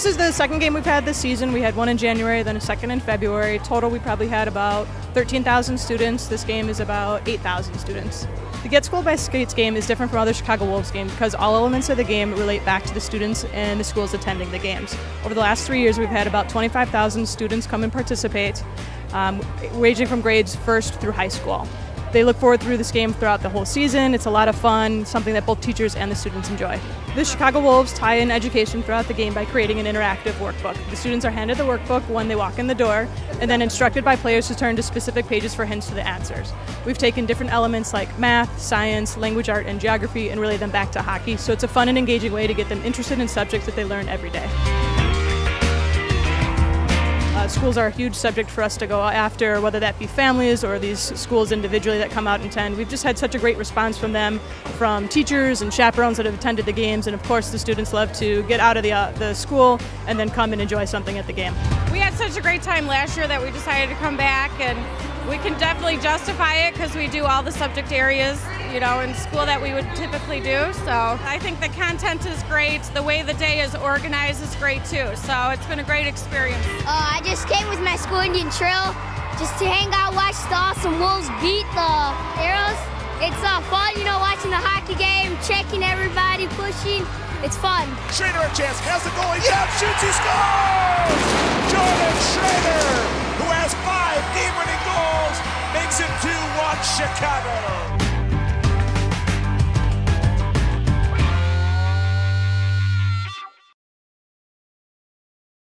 This is the second game we've had this season. We had one in January, then a second in February. Total, we probably had about 13,000 students. This game is about 8,000 students. The Get Schooled by Skates game is different from other Chicago Wolves games because all elements of the game relate back to the students and the schools attending the games. Over the last three years, we've had about 25,000 students come and participate, um, ranging from grades first through high school. They look forward through this game throughout the whole season. It's a lot of fun, something that both teachers and the students enjoy. The Chicago Wolves tie in education throughout the game by creating an interactive workbook. The students are handed the workbook when they walk in the door and then instructed by players to turn to specific pages for hints to the answers. We've taken different elements like math, science, language art, and geography and relay them back to hockey, so it's a fun and engaging way to get them interested in subjects that they learn every day. Schools are a huge subject for us to go after, whether that be families or these schools individually that come out and attend. We've just had such a great response from them, from teachers and chaperones that have attended the games, and of course the students love to get out of the, uh, the school and then come and enjoy something at the game. We had such a great time last year that we decided to come back and we can definitely justify it because we do all the subject areas, you know, in school that we would typically do. So I think the content is great. The way the day is organized is great too. So it's been a great experience. Uh, I just came with my school Indian Trail just to hang out, watch the awesome Wolves beat the Arrows. It's uh, fun, you know, watching the hockey game, pushing. It's fun. Schroeder a chance, has the goalie down, shoots, he scores! Jordan Schroeder, who has five game-winning goals, makes it 2-1 Chicago.